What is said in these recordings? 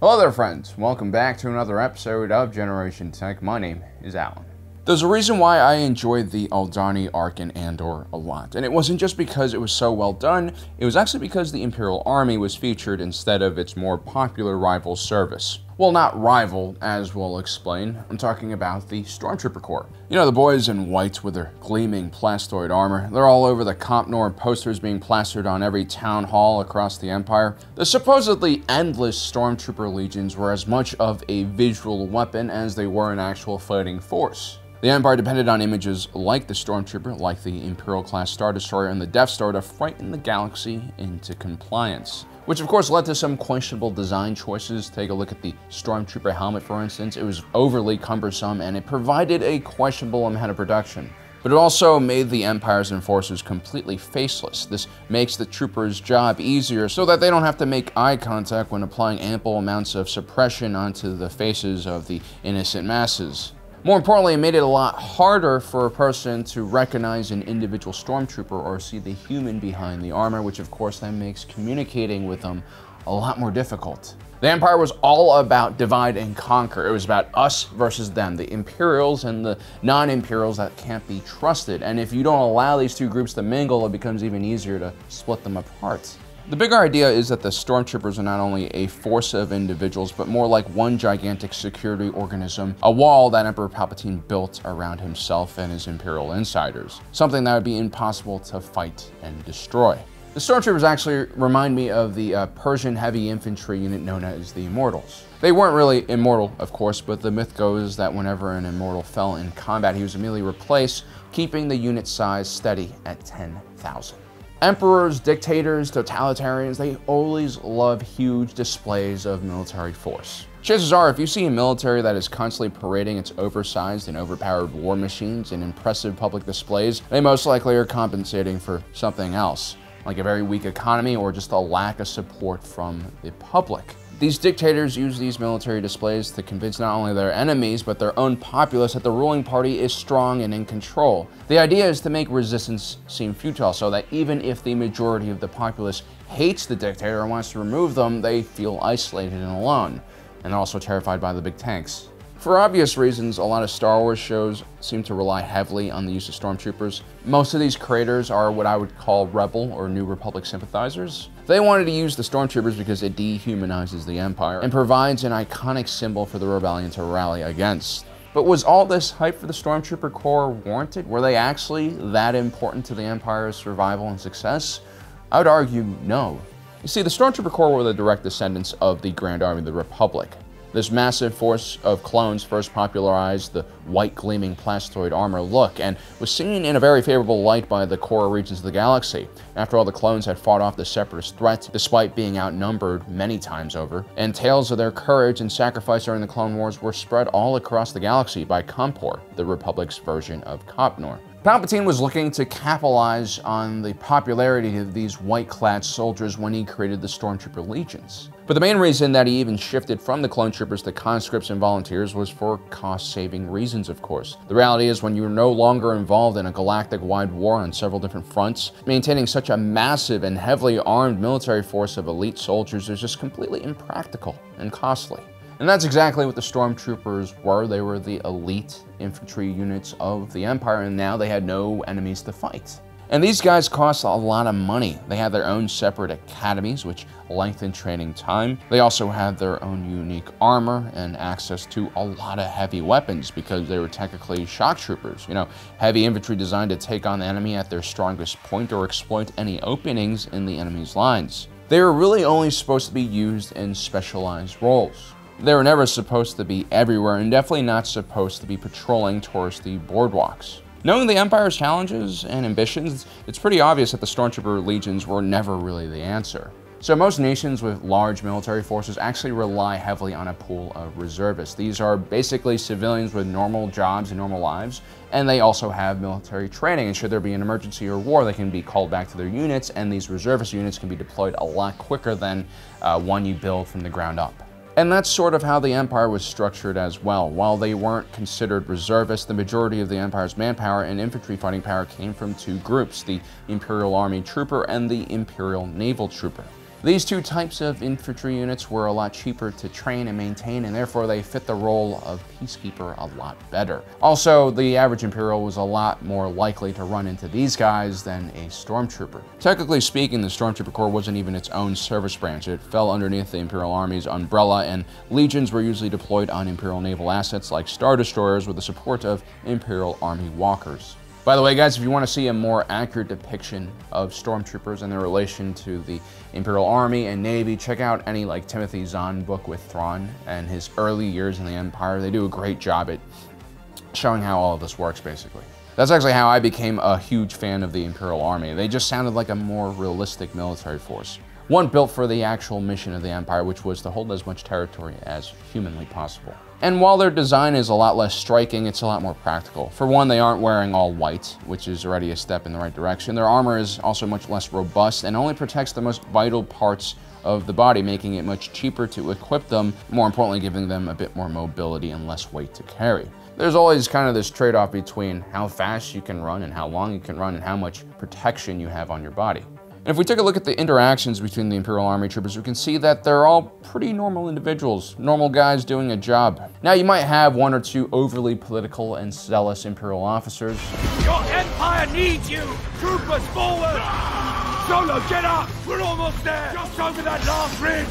Hello there friends, welcome back to another episode of Generation Tech. My name is Allen. There's a reason why I enjoyed the Aldhani arc in Andor a lot, and it wasn't just because it was so well done, it was actually because the Imperial Army was featured instead of its more popular rival service. Well, not rival, as we'll explain. I'm talking about the Stormtrooper Corps. You know, the boys in white with their gleaming plastoid armor. They're all over the COMPNOR posters being plastered on every town hall across the Empire. The supposedly endless Stormtrooper legions were as much of a visual weapon as they were an actual fighting force. The Empire depended on images like the Stormtrooper, like the Imperial-class Star Destroyer and the Death Star to frighten the galaxy into compliance. Which of course led to some questionable design choices. Take a look at the Stormtrooper helmet for instance. It was overly cumbersome and it provided a questionable amount of production. But it also made the Empire's enforcers completely faceless. This makes the troopers' job easier so that they don't have to make eye contact when applying ample amounts of suppression onto the faces of the innocent masses. More importantly, it made it a lot harder for a person to recognize an individual stormtrooper or see the human behind the armor, which of course then makes communicating with them a lot more difficult. The Empire was all about divide and conquer. It was about us versus them, the Imperials and the non-Imperials that can't be trusted. And if you don't allow these two groups to mingle, it becomes even easier to split them apart. The bigger idea is that the stormtroopers are not only a force of individuals, but more like one gigantic security organism, a wall that Emperor Palpatine built around himself and his Imperial insiders, something that would be impossible to fight and destroy. The Stormtroopers actually remind me of the uh, Persian heavy infantry unit known as the Immortals. They weren't really immortal, of course, but the myth goes that whenever an Immortal fell in combat, he was immediately replaced, keeping the unit size steady at 10,000. Emperors, dictators, totalitarians, they always love huge displays of military force. Chances are, if you see a military that is constantly parading its oversized and overpowered war machines in impressive public displays, they most likely are compensating for something else, like a very weak economy or just a lack of support from the public. These dictators use these military displays to convince not only their enemies, but their own populace that the ruling party is strong and in control. The idea is to make resistance seem futile so that even if the majority of the populace hates the dictator and wants to remove them, they feel isolated and alone, and also terrified by the big tanks. For obvious reasons, a lot of Star Wars shows seem to rely heavily on the use of stormtroopers. Most of these creators are what I would call Rebel or New Republic sympathizers. They wanted to use the stormtroopers because it dehumanizes the Empire and provides an iconic symbol for the rebellion to rally against. But was all this hype for the Stormtrooper Corps warranted? Were they actually that important to the Empire's survival and success? I would argue no. You see, the Stormtrooper Corps were the direct descendants of the Grand Army of the Republic. This massive force of clones first popularized the white gleaming plastoid armor look and was seen in a very favorable light by the core regions of the galaxy. After all, the clones had fought off the separatist threat despite being outnumbered many times over, and tales of their courage and sacrifice during the Clone Wars were spread all across the galaxy by Compor, the Republic's version of COMPNOR. Palpatine was looking to capitalize on the popularity of these white-clad soldiers when he created the Stormtrooper Legions. But the main reason that he even shifted from the clone troopers to conscripts and volunteers was for cost-saving reasons, of course. The reality is when you're no longer involved in a galactic-wide war on several different fronts, maintaining such a massive and heavily armed military force of elite soldiers is just completely impractical and costly. And that's exactly what the stormtroopers were. They were the elite infantry units of the Empire, and now they had no enemies to fight. And these guys cost a lot of money. They had their own separate academies, which lengthen training time. They also had their own unique armor and access to a lot of heavy weapons because they were technically shock troopers. You know, heavy infantry designed to take on the enemy at their strongest point or exploit any openings in the enemy's lines. They were really only supposed to be used in specialized roles. They were never supposed to be everywhere and definitely not supposed to be patrolling towards the boardwalks. Knowing the Empire's challenges and ambitions, it's pretty obvious that the Stormtrooper legions were never really the answer. So most nations with large military forces actually rely heavily on a pool of reservists. These are basically civilians with normal jobs and normal lives, and they also have military training. And should there be an emergency or war, they can be called back to their units, and these reservist units can be deployed a lot quicker than uh, one you build from the ground up. And that's sort of how the Empire was structured as well. While they weren't considered reservists, the majority of the Empire's manpower and infantry fighting power came from two groups, the Imperial Army Trooper and the Imperial Naval Trooper. These two types of infantry units were a lot cheaper to train and maintain, and therefore they fit the role of peacekeeper a lot better. Also, the average Imperial was a lot more likely to run into these guys than a Stormtrooper. Technically speaking, the Stormtrooper Corps wasn't even its own service branch. It fell underneath the Imperial Army's umbrella, and legions were usually deployed on Imperial naval assets like Star Destroyers with the support of Imperial Army walkers. By the way, guys, if you want to see a more accurate depiction of stormtroopers and their relation to the Imperial Army and Navy, check out any like Timothy Zahn book with Thrawn and his early years in the Empire. They do a great job at showing how all of this works, basically. That's actually how I became a huge fan of the Imperial Army. They just sounded like a more realistic military force. One built for the actual mission of the Empire, which was to hold as much territory as humanly possible. And while their design is a lot less striking, it's a lot more practical. For one, they aren't wearing all white, which is already a step in the right direction. Their armor is also much less robust and only protects the most vital parts of the body, making it much cheaper to equip them, more importantly, giving them a bit more mobility and less weight to carry. There's always kind of this trade-off between how fast you can run and how long you can run and how much protection you have on your body. And if we take a look at the interactions between the Imperial Army troopers, we can see that they're all pretty normal individuals, normal guys doing a job. Now, you might have one or two overly political and zealous Imperial officers. Your Empire needs you! Troopers forward! Solo, get up! We're almost there! Just over that last ridge!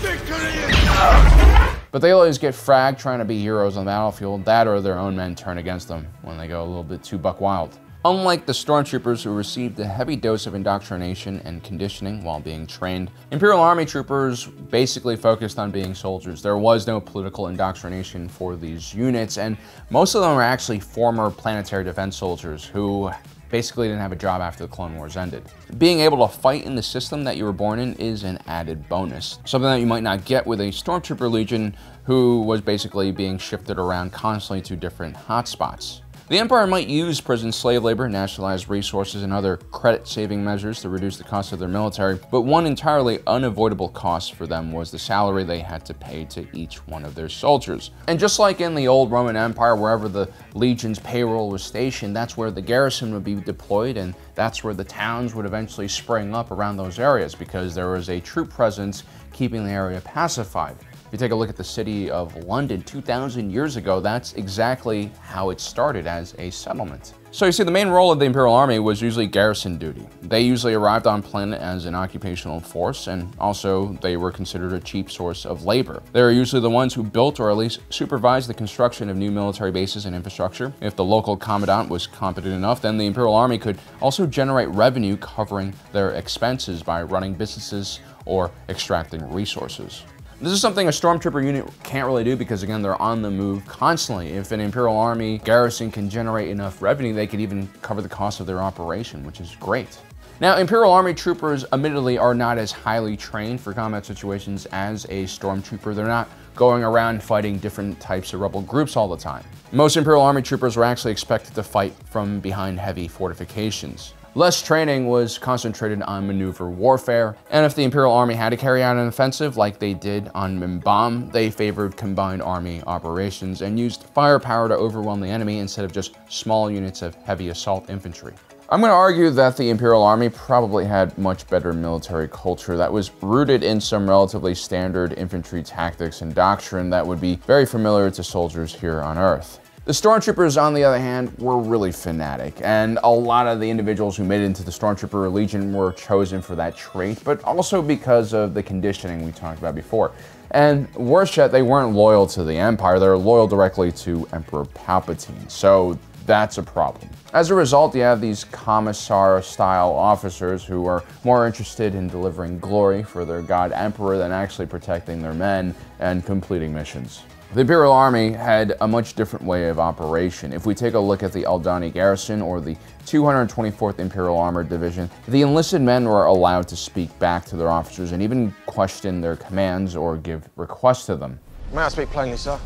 Victory is... But they always get fragged trying to be heroes on the battlefield. That or their own men turn against them when they go a little bit too buck wild. Unlike the stormtroopers who received a heavy dose of indoctrination and conditioning while being trained, Imperial Army troopers basically focused on being soldiers. There was no political indoctrination for these units, and most of them were actually former planetary defense soldiers who basically didn't have a job after the Clone Wars ended. Being able to fight in the system that you were born in is an added bonus, something that you might not get with a Stormtrooper Legion who was basically being shifted around constantly to different hotspots. The Empire might use prison slave labor, nationalized resources, and other credit-saving measures to reduce the cost of their military, but one entirely unavoidable cost for them was the salary they had to pay to each one of their soldiers. And just like in the old Roman Empire, wherever the legion's payroll was stationed, that's where the garrison would be deployed, and that's where the towns would eventually spring up around those areas because there was a troop presence keeping the area pacified. If you take a look at the city of London 2,000 years ago, that's exactly how it started as a settlement. So you see, the main role of the Imperial Army was usually garrison duty. They usually arrived on planet as an occupational force, and also they were considered a cheap source of labor. They were usually the ones who built or at least supervised the construction of new military bases and infrastructure. If the local commandant was competent enough, then the Imperial Army could also generate revenue covering their expenses by running businesses or extracting resources. This is something a Stormtrooper unit can't really do because again, they're on the move constantly. If an Imperial Army garrison can generate enough revenue, they could even cover the cost of their operation, which is great. Now, Imperial Army troopers admittedly are not as highly trained for combat situations as a Stormtrooper. They're not going around fighting different types of rebel groups all the time. Most Imperial Army troopers were actually expected to fight from behind heavy fortifications. Less training was concentrated on maneuver warfare, and if the Imperial Army had to carry out an offensive like they did on Mimban, they favored combined army operations and used firepower to overwhelm the enemy instead of just small units of heavy assault infantry. I'm going to argue that the Imperial Army probably had much better military culture that was rooted in some relatively standard infantry tactics and doctrine that would be very familiar to soldiers here on Earth. The Stormtroopers, on the other hand, were really fanatic, and a lot of the individuals who made it into the Stormtrooper Legion were chosen for that trait, but also because of the conditioning we talked about before. And worse yet, they weren't loyal to the Empire, they were loyal directly to Emperor Palpatine, so that's a problem. As a result, you have these commissar-style officers who are more interested in delivering glory for their god emperor than actually protecting their men and completing missions. The Imperial Army had a much different way of operation. If we take a look at the Aldhani Garrison or the 224th Imperial Armored Division, the enlisted men were allowed to speak back to their officers and even question their commands or give requests to them. May I speak plainly, sir?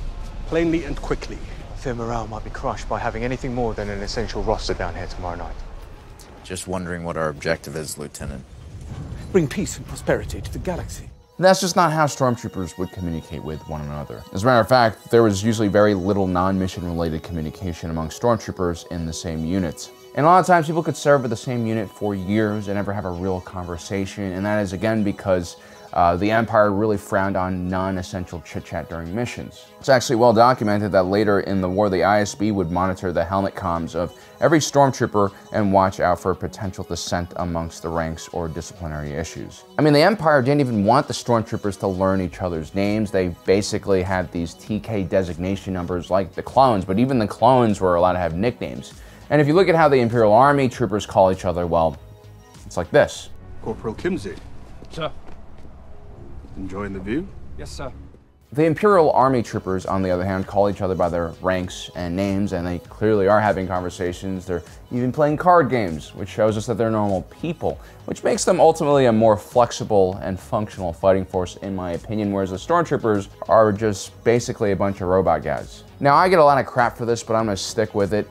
Plainly and quickly. Fear morale might be crushed by having anything more than an essential roster down here tomorrow night. Just wondering what our objective is, Lieutenant. Bring peace and prosperity to the galaxy. That's just not how stormtroopers would communicate with one another. As a matter of fact, there was usually very little non-mission related communication among stormtroopers in the same units. And a lot of times people could serve with the same unit for years and never have a real conversation, and that is again because uh, the Empire really frowned on non-essential chit-chat during missions. It's actually well documented that later in the war, the ISB would monitor the helmet comms of every stormtrooper and watch out for potential dissent amongst the ranks or disciplinary issues. I mean, the Empire didn't even want the stormtroopers to learn each other's names. They basically had these TK designation numbers like the clones, but even the clones were allowed to have nicknames. And if you look at how the Imperial Army troopers call each other, well, it's like this. Corporal Kimsey. Sir. Enjoying the view? Yes, sir. The Imperial Army troopers, on the other hand, call each other by their ranks and names, and they clearly are having conversations. They're even playing card games, which shows us that they're normal people, which makes them ultimately a more flexible and functional fighting force, in my opinion, whereas the Stormtroopers are just basically a bunch of robot guys. Now, I get a lot of crap for this, but I'm gonna stick with it.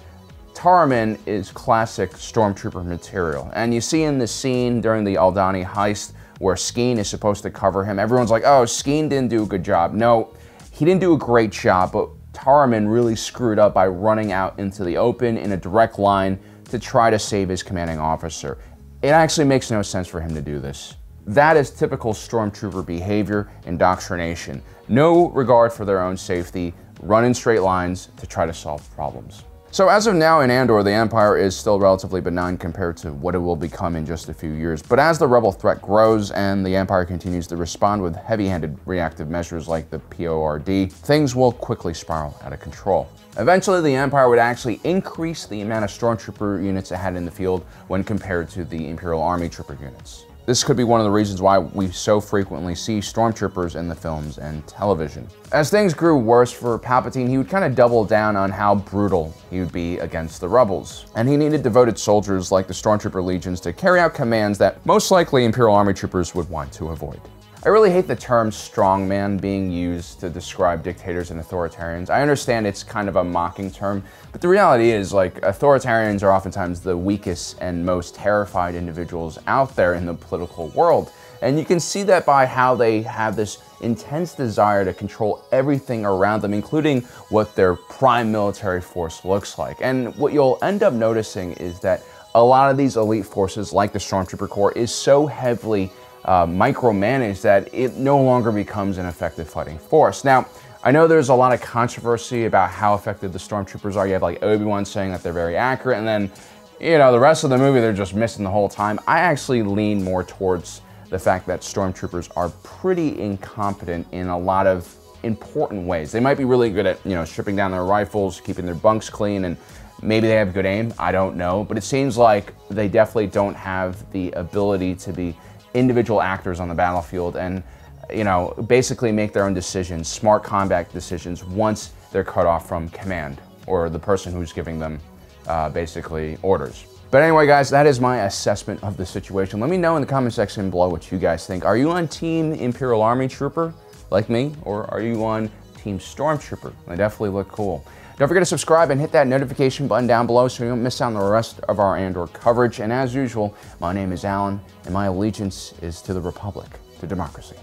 Taramyn is classic Stormtrooper material, and you see in the scene during the Aldhani heist where Skeen is supposed to cover him. Everyone's like, oh, Skeen didn't do a good job. No, he didn't do a great job, but Taramyn really screwed up by running out into the open in a direct line to try to save his commanding officer. It actually makes no sense for him to do this. That is typical stormtrooper behavior, and indoctrination. No regard for their own safety, run in straight lines to try to solve problems. So as of now in Andor, the Empire is still relatively benign compared to what it will become in just a few years. But as the rebel threat grows and the Empire continues to respond with heavy-handed reactive measures like the PORD, things will quickly spiral out of control. Eventually, the Empire would actually increase the amount of Stormtrooper units it had in the field when compared to the Imperial Army Trooper units. This could be one of the reasons why we so frequently see stormtroopers in the films and television. As things grew worse for Palpatine, he would kind of double down on how brutal he would be against the rebels. And he needed devoted soldiers like the Stormtrooper legions to carry out commands that most likely Imperial Army troopers would want to avoid. I really hate the term strongman being used to describe dictators and authoritarians. I understand it's kind of a mocking term, but the reality is like authoritarians are oftentimes the weakest and most terrified individuals out there in the political world. And you can see that by how they have this intense desire to control everything around them, including what their prime military force looks like. And what you'll end up noticing is that a lot of these elite forces, like the Stormtrooper Corps, is so heavily uh, micromanaged that it no longer becomes an effective fighting force. Now, I know there's a lot of controversy about how effective the stormtroopers are. You have like Obi-Wan saying that they're very accurate, and then, you know, the rest of the movie they're just missing the whole time. I actually lean more towards the fact that stormtroopers are pretty incompetent in a lot of important ways. They might be really good at, you know, stripping down their rifles, keeping their bunks clean, and maybe they have good aim. I don't know. But it seems like they definitely don't have the ability to be individual actors on the battlefield and you know basically make their own decisions, smart combat decisions once they're cut off from command or the person who's giving them uh, basically orders. But anyway, guys, that is my assessment of the situation. Let me know in the comment section below what you guys think. Are you on Team Imperial Army Trooper, like me, or are you on Team Stormtrooper? They definitely look cool. Don't forget to subscribe and hit that notification button down below so you don't miss out on the rest of our Andor coverage. And as usual, my name is Allen, and my allegiance is to the Republic, to democracy.